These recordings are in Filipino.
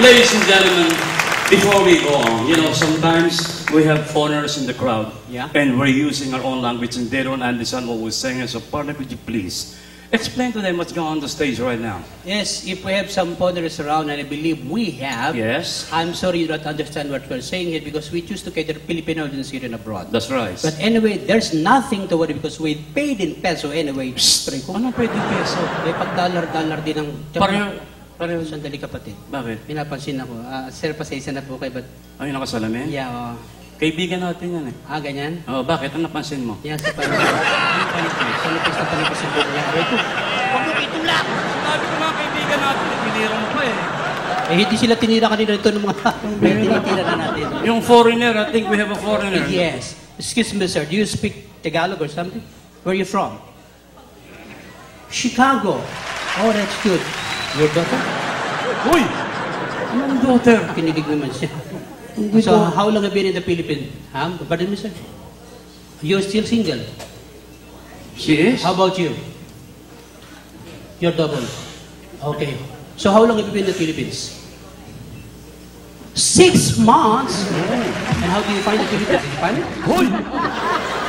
Ladies and gentlemen, before we go on, you know, sometimes we have foreigners in the crowd. Yeah. And we're using our own language and they don't understand what we're saying. So, partner, could you please explain to them what's going on the stage right now? Yes, if we have some foreigners around, and I believe we have, Yes? I'm sorry you don't understand what we're saying here because we choose to cater Filipino audience here and abroad. That's right. But anyway, there's nothing to worry because we paid in peso anyway. Psst. Anong pwede peso? May pag-dollar-dollar din ang... pareho. Sandali kapatid. Bakit? Pinapansin ako. Ah, sir, pasensya na po kayo, but... Ay, nakasalamin? Yeah, oh. Kaibigan natin yan eh. Ah, ganyan? Oh, bakit? Ano napansin mo? Yan, sa panipis. Panipis? Sa panipis na panipis yung buko niya. Ay, ko. Huwag mo itulak! Sabi ko mga kaibigan natin, pinira mo pa eh. Eh, hindi sila tinira kanina ito ng mga... Pero tinitira na natin. Yung foreigner, I think we have a foreigner. Yes. Excuse me, sir. Do you speak Tagalog or something? Where are you from? Chicago. Oh, that's good. Your daughter? Uy! Anong daughter? Kinilig naman siya. So, how long have you been in the Philippines? Huh? Pardon me, sir? You're still single. She is? How about you? You're double. Okay. So, how long have you been in the Philippines? Six months. And how do you find the Philippines? Did you find it? Hoy!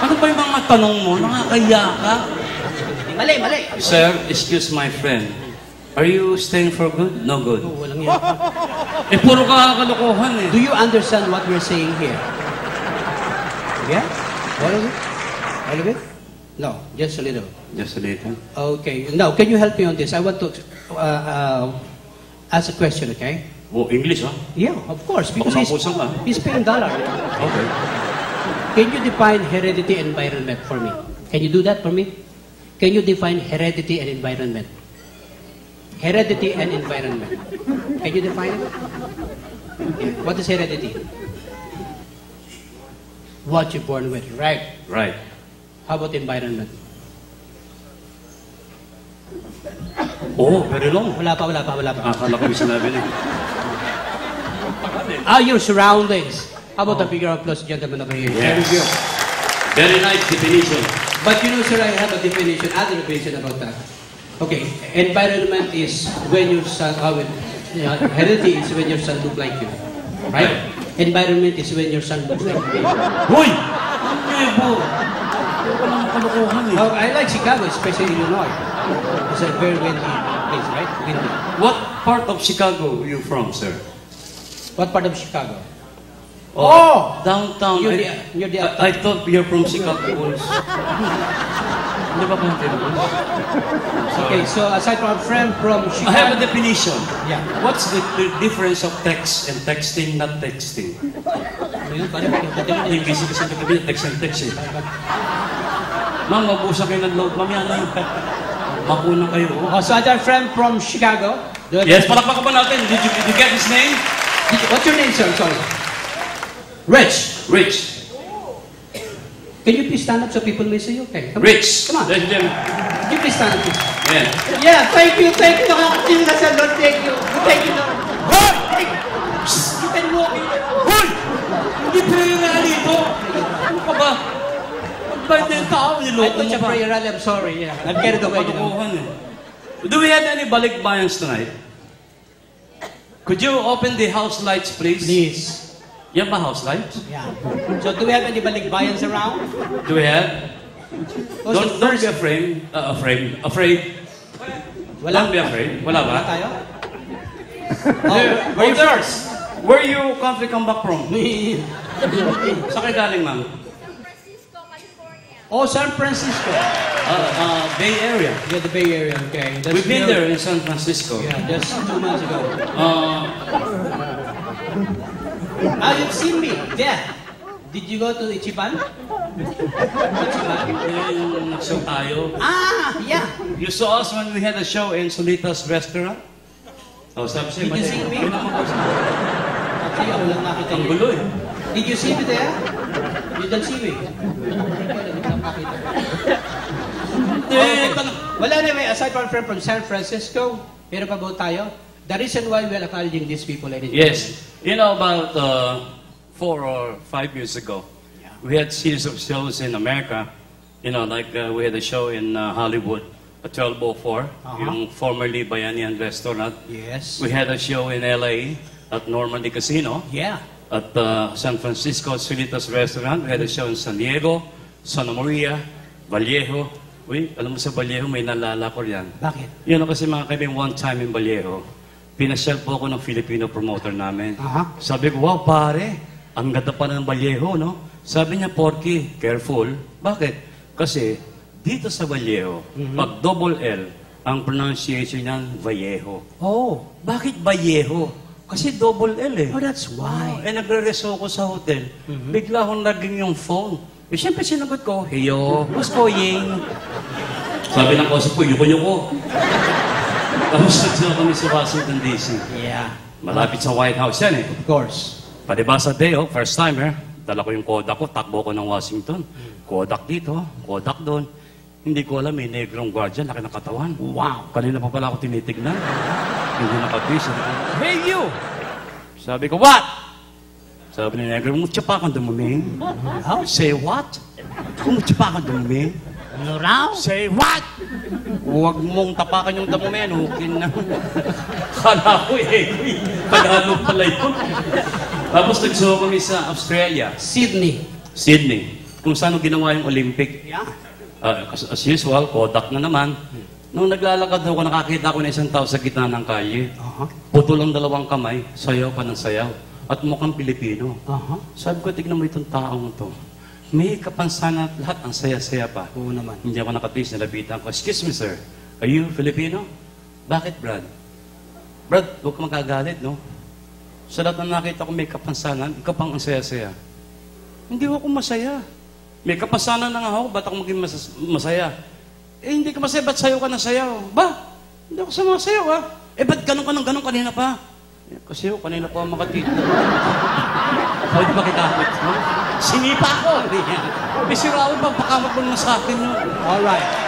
Ano ba yung mga tanong mo? Nakakaya ka? Mali, mali. Sir, excuse my friend. Are you staying for good? No good. Walang yan. Eh, puro kakalokohan eh. Do you understand what we're saying here? Yeah? All of it? All of it? No, just a little. Just a little. Okay. Now, can you help me on this? I want to uh, uh, ask a question, okay? Oh, English ah? Yeah, of course. Because he's, ka. he's paying dollar. Okay. Can you define heredity and environment for me? Can you do that for me? Can you define heredity and environment? Heredity and environment. Can you define it? Yeah. What is heredity? What you're born with, right? Right. How about environment? Oh, very long. Wala pa, wala pa, wala pa. Akala ko yung sinabi niya. Ah, your surroundings. How about the bigger applause, gentlemen over here? Yes. Very nice definition. But you know, sir, I have a definition, other definition about that. Okay, environment is when your son, uh, when, yeah, heredity is when your son look like you, right? Environment is when your son looks like you. Hoy! Ang nebo! Walang kalokohan. Oh, I like Chicago, especially Illinois. It's a very windy place, right? Windy. What part of Chicago are you from, sir? What part of Chicago? Oh! Downtown. You're I, the- you're the- I, I thought you're from Chicago Hindi ba kung Okay, so aside from friend from I have a Chicago, definition. Yeah. What's the, the difference of text and texting, not texting? Yung? Yung kasi kasi kagabi, text and text eh. Ma'am, mabusa kayo ng load. Mamaya na Makunan kayo. oh. Oh, so aside friend from Chicago. Yes, palakpakan pa natin. Did you, did you get his name? What's your name, sir? Sorry. Rich. Rich. Can you please stand up so people may see you? Okay. Come. Rich. Come on. Ladies and gentlemen. Can you please stand up? Ayan. Yeah, thank you, thank you. Nakakatingin na sa Lord. Thank you. Thank you, Lord. Hoy! You. You can walk in. Hoy! Hindi prayer na dito. Ano ka ba? Magbayad yung tao. I Niloko thought mo you pa. prayer rally. I'm sorry. Yeah. I'm carried away. You. Kalokohan eh. Do we have any balikbayans tonight? Could you open the house lights, please? Please. Yan ba house lights? Yeah. So do we have any balikbayans around? Do we have? Oh, so Don't, don't first, be afraid. Uh, afraid. Afraid. wala. Don't be afraid. Wala ba? Wala tayo? Oh, where you first? Where you country come back from? Sa kayo galing, ma'am? Francisco, California. Oh, San Francisco. Uh, uh, Bay Area. Yeah, the Bay Area. Okay. That's We've been there in San Francisco. Yeah, just two months ago. Uh, Ah, you've seen me. Yeah. Did you go to Ichiban? Ichiban? yung show tayo. Ah, yeah. You saw us when we had a show in Solita's restaurant? Oh, sabi siya, Did you see me? Actually, ako lang nakita Ang gulo eh. Did you see me there? You don't see me. Eh, Well, anyway, aside from from San Francisco, meron pa ba tayo? The reason why we're acknowledging these people, and Yes. You know, about uh, four or five years ago, we had series of shows in America. You know, like uh, we had a show in uh, Hollywood, a 1204, Uh-huh. yung formerly Bayanihan restaurant. Yes. We had a show in LA, at Normandy Casino, Yeah. at uh, San Francisco Solitas Restaurant. We had a show in San Diego, Santa Maria, Vallejo. Uy, alam mo sa Vallejo, may nalala ko yan. Bakit? Yun know, kasi mga kaibigan, one time in Vallejo, pinasyal po ako ng Filipino promoter namin. Aha. Sabi ko, wow pare, ang ganda pa ng Vallejo, no? Sabi niya, Porky, careful. Bakit? Kasi dito sa Vallejo, pag double L, ang pronunciation niyan, Vallejo. Oh. Bakit Vallejo? Kasi double L eh. Oh, that's why. Eh, nagre-reso ko sa hotel. Bigla akong naging yung phone. Eh, siyempre sinagot ko, Heyo, who's calling? Sabi ng kausap ko, yuko Tapos nagsunod kami sa Washington DC. Yeah. Malapit sa White House yan eh. Of course. Palibasa day, oh, first timer. Dala ko yung Kodak ko, takbo ko ng Washington. Kodak dito, Kodak doon. Hindi ko alam, may negrong guardian, laki ng katawan. Wow. Kanina pa pala ako tinitignan. Hindi. Sabi ko, Hey you! Sabi ko, what? Sabi ni negro, mutya pa kang dumuming. Say what? Mutya pa kang dumuming. No raw? Say what? Huwag mong tapakan yung damo mo yan, hukin na. Kala ko eh, Tagalog pala yun. Tapos nagsuho kami sa Australia, Sydney. Sydney, kung saan ginawa yung Olympic. Yeah. Ah, as, as usual, Kodak na naman. Nung naglalakad ako, nakakita ko na isang tao sa gitna ng kalye. Uh-huh. Putol ang dalawang kamay, sayaw pa ng sayaw. At mukhang Pilipino. Uh-huh. Sabi ko, tignan mo itong taong to. May kapansanan at lahat, ang saya-saya pa. Oo naman. Hindi ako nakatis, nalapitan ko. Excuse me, sir. Are you Filipino? Bakit, Brad? Brad, huwag ka magagalit, no? Sa lahat na nakita ko may kapansanan, ikaw pang ang saya-saya. Hindi ako masaya. May kapansanan na nga ako, ba't ako maging masas- masaya? Eh, hindi ka masaya, ba't sayo ka ng sayaw? Ba? Hindi ako sa mga sayaw, ah. Eh, ba't ganun ka ng ganun kanina pa? Eh, kasi ako, kanina pa makatita. Pwede ba kita? No? Sinipa ako. Eh, si Raul, pagpakamot mo na sa akin yun. All right.